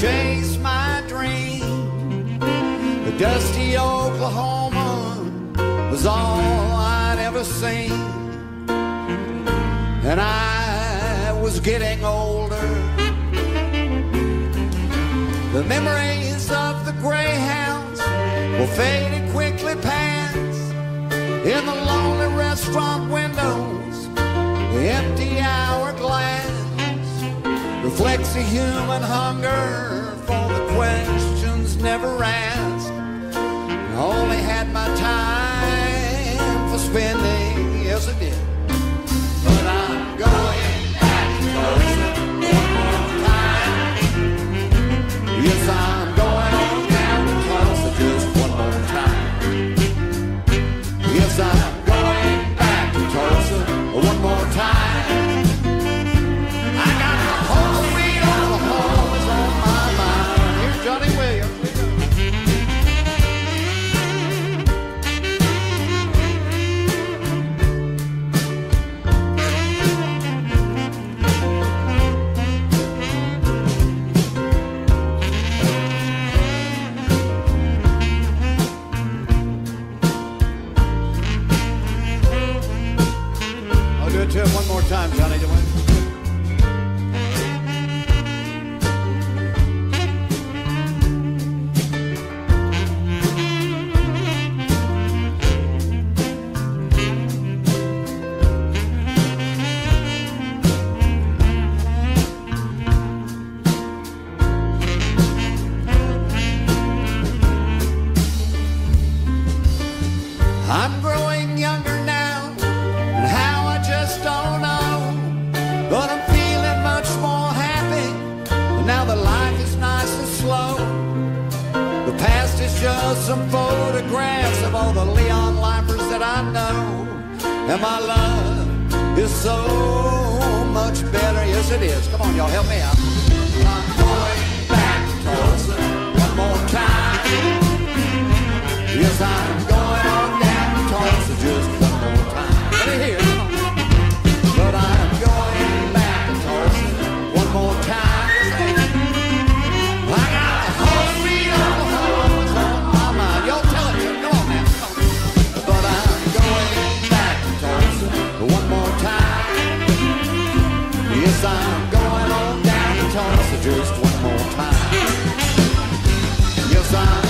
chase my dream. The dusty Oklahoma was all I'd ever seen. And I was getting older. The memories of the greyhounds will fade quickly pass in the lonely a human hunger for the questions never asked. I only had my time for spending, yes I did. It him one more time, Johnny DeWitt. I'm growing younger now that life is nice and slow. The past is just some photographs of all the Leon lifers that I know. And my love is so much better. Yes, it is. Come on, y'all, help me out. house just one more time. Yes, I'm.